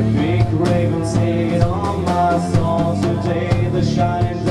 The big raven hit on my soul today, the shining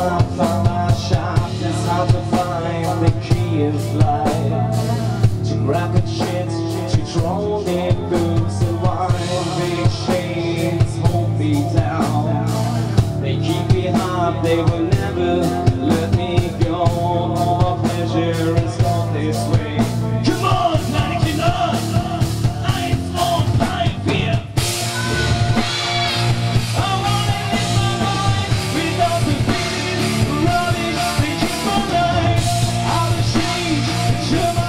bum, bum. Yeah.